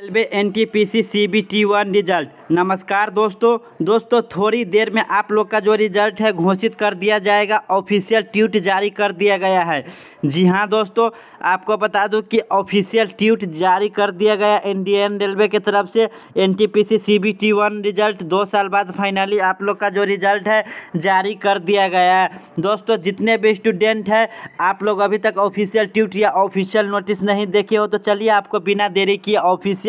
Railway N T P C C B T one result. नमस्कार दोस्तों। दोस्तों, थोड़ी देर में आप लोग का जो रिज़ल्ट है, घोषित कर दिया जाएगा। ऑफिशियल ट्वीट जारी कर दिया गया है। जी हाँ दोस्तों, आपको बता दूँ कि ऑफिशियल ट्वीट जारी कर दिया गया इंडियन रेलवे की तरफ़ से। N T P C C B T one result दो साल बाद फाइनली आप लोग का जो रिज़ल्ट है, जारी कर दिया गया है। दोस्तों, जितने भी स्टूडेंट हैं, आप लोग अभी तक ऑफिशियल ट्वीट या ऑफिशियल नोटिस नहीं देखे हो तो चलिए आपको बिना देरी किए ऑफिशियल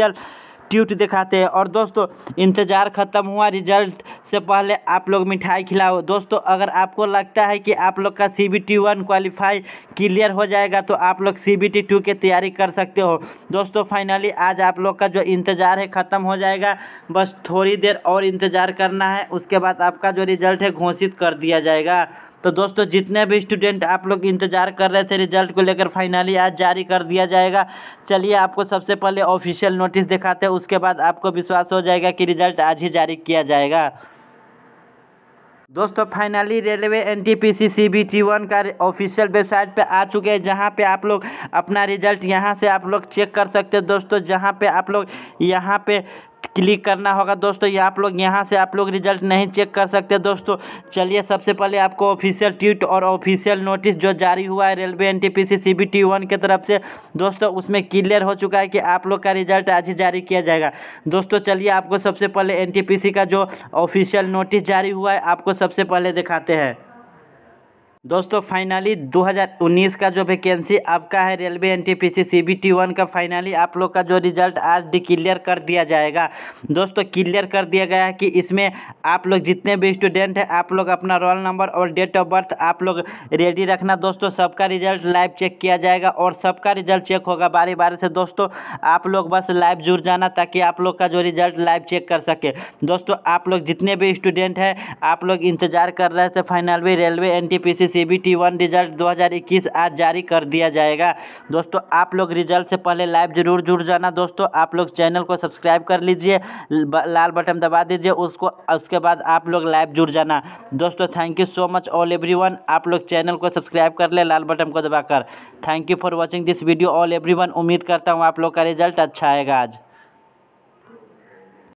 ट्यूट दिखाते हैं। और दोस्तों, इंतज़ार ख़त्म हुआ रिज़ल्ट से पहले आप लोग मिठाई खिलाओ। दोस्तों, अगर आपको लगता है कि आप लोग का C B T one qualify clear हो जाएगा तो आप लोग सी बी टी टू की तैयारी कर सकते हो। दोस्तों फाइनली आज आप लोग का जो इंतज़ार है, ख़त्म हो जाएगा। बस थोड़ी देर और इंतज़ार करना है, उसके बाद आपका जो रिज़ल्ट है, घोषित कर दिया जाएगा। तो दोस्तों, जितने भी स्टूडेंट आप लोग इंतज़ार कर रहे थे रिज़ल्ट को लेकर फाइनली आज जारी कर दिया जाएगा। चलिए आपको सबसे पहले ऑफिशियल नोटिस दिखाते हैं, उसके बाद आपको विश्वास हो जाएगा कि रिज़ल्ट आज ही जारी किया जाएगा। दोस्तों finally railway N T P C C B T one का ऑफिशियल वेबसाइट पे आ चुके हैं, जहाँ पे आप लोग अपना रिज़ल्ट यहाँ से आप लोग चेक कर सकते हैं। दोस्तों, जहाँ पे आप लोग यहाँ पे क्लिक करना होगा दोस्तों। ये आप लोग यहाँ से आप लोग रिज़ल्ट नहीं चेक कर सकते दोस्तों। चलिए सबसे पहले आपको ऑफिशियल ट्वीट और ऑफिशियल नोटिस जो जारी हुआ है railway N T P C C B T one की तरफ़ से, दोस्तों, उसमें क्लियर हो चुका है कि आप लोग का रिज़ल्ट आज ही जारी किया जाएगा। दोस्तों, चलिए आपको सबसे पहले एन टी पी सी का जो ऑफिशियल नोटिस जारी हुआ है, आपको सबसे पहले दिखाते हैं। दोस्तों फाइनली 2019 का जो वैकेंसी आपका है railway N T P C C B T one का फाइनली आप लोग का जो रिज़ल्ट आज डिक्लेयर कर दिया जाएगा। दोस्तों क्लियर कर दिया गया है कि इसमें आप लोग जितने भी स्टूडेंट हैं, आप लोग अपना रोल नंबर और डेट ऑफ़ बर्थ आप लोग रेडी रखना। दोस्तों, सबका रिज़ल्ट लाइव चेक किया जाएगा और सबका रिज़ल्ट चेक होगा बारी बारी से। दोस्तों, आप लोग बस लाइव जुड़ जाना ताकि आप लोग का जो रिज़ल्ट लाइव चेक कर सके। दोस्तों, आप लोग जितने भी स्टूडेंट हैं, आप लोग इंतज़ार कर रहे थे finally railway N T P C C B T one result 2021 आज जारी कर दिया जाएगा। दोस्तों, आप लोग रिज़ल्ट से पहले लाइव ज़रूर जुड़ जाना। दोस्तों, आप लोग चैनल को सब्सक्राइब कर लीजिए लाल बटन दबा दीजिए, उसको, उसके बाद आप लोग लाइव जुड़ जाना। दोस्तों thank you so much all everyone आप लोग चैनल को सब्सक्राइब कर ले, लाल बटन को दबाकर। Thank you for watching this video all everyone उम्मीद करता हूँ आप लोग का रिज़ल्ट अच्छा आएगा आज।